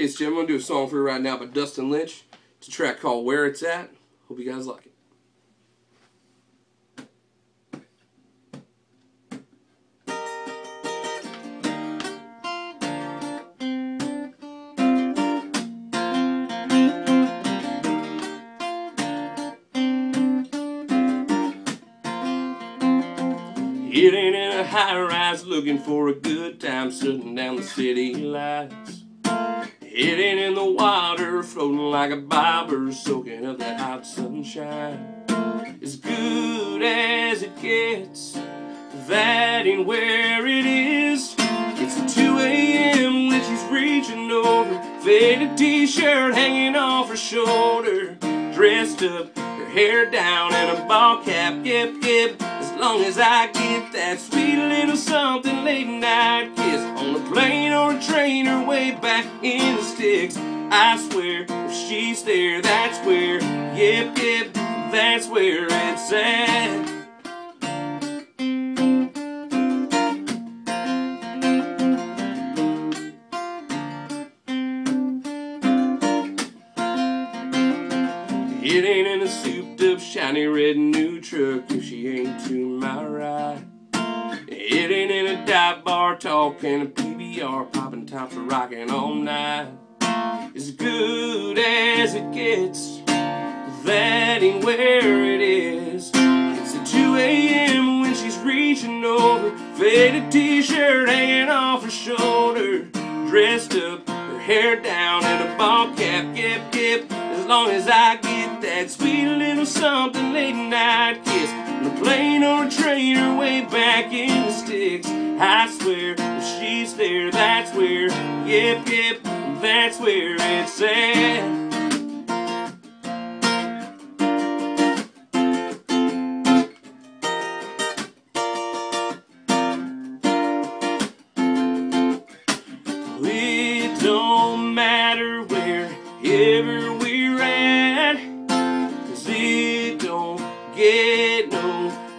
It's Jim. I'm gonna do a song for you right now by Dustin Lynch. It's a track called Where It's At. Hope you guys like it. It ain't in a high rise, looking for a good time, sitting down the city lights. Hitting in the water, floating like a bobber, soaking up that hot sunshine. As good as it gets, that ain't where it is. It's a 2 a.m. when she's reaching over, faded t-shirt hanging off her shoulder, dressed up, her hair down, and a ball cap, yep, yep. Long as I get that sweet little something late night kiss on a plane or a train or way back in the sticks. I swear, if she's there, that's where, yep, yep, that's where it's at. It ain't in a souped shiny red new truck if she ain't to my right. It ain't in a dive bar talking a PBR, popping tops or rocking all night. As good as it gets, that ain't where it is. It's at 2 a.m. when she's reaching over, faded t-shirt hanging off her shoulder, dressed up, her hair down, and a ball cap, yep, yep. Long as I get that sweet little something late night kiss on a plane or a train or way back in the sticks. I swear, if she's there, that's where, yep, yep, that's where it's at.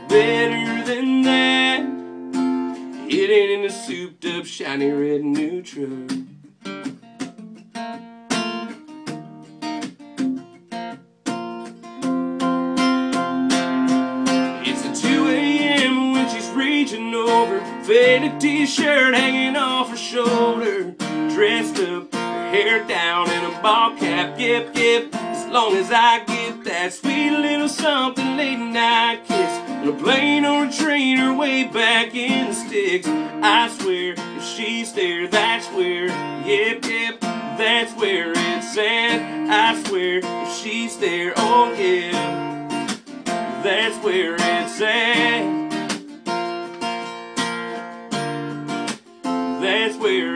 Better than that. Ain't in a souped up, shiny red new truck. It's a 2 a.m. when she's reaching over, faded t-shirt hanging off her shoulder, dressed up, hair down, and a ball cap. Yep, yep. As long as I get that sweet little something late night kiss on a plane or a train or way back in the sticks. I swear, if she's there, that's where. Yep, yep. That's where it's at. I swear, if she's there, oh yeah. That's where it's at. That's where